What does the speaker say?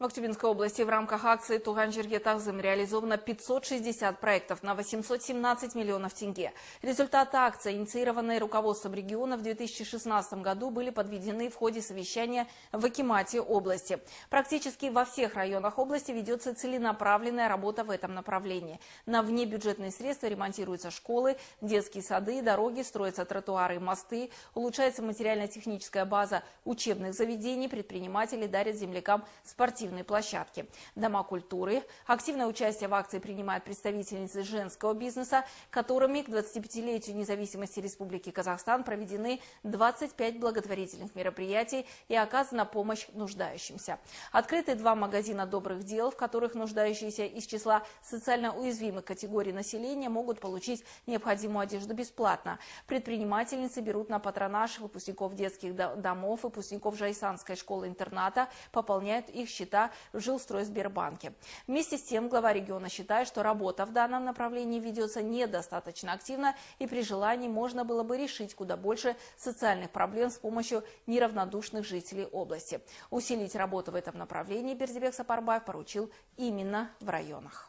В Актюбинской области в рамках акции «Туган жерге Тагзым» реализовано 560 проектов на 817 миллионов тенге. Результаты акции, инициированные руководством региона в 2016 году, были подведены в ходе совещания в Акимате области. Практически во всех районах области ведется целенаправленная работа в этом направлении. На внебюджетные средства ремонтируются школы, детские сады, дороги, строятся тротуары и мосты, улучшается материально-техническая база учебных заведений, предприниматели дарят землякам спортивные спортивные площадки, дома культуры. Активное участие в акции принимают представительницы женского бизнеса, которыми к 25-летию независимости Республики Казахстан проведены 25 благотворительных мероприятий и оказана помощь нуждающимся. Открыты два магазина добрых дел, в которых нуждающиеся из числа социально уязвимых категорий населения могут получить необходимую одежду бесплатно. Предпринимательницы берут на патронаж выпускников детских домов, выпускников Жайсанской школы-интерната, пополняют их счета счета в Жилстройсбербанке. Вместе с тем глава региона считает, что работа в данном направлении ведется недостаточно активно и при желании можно было бы решить куда больше социальных проблем с помощью неравнодушных жителей области. Усилить работу в этом направлении Бердибек Сапарбаев поручил именно в районах.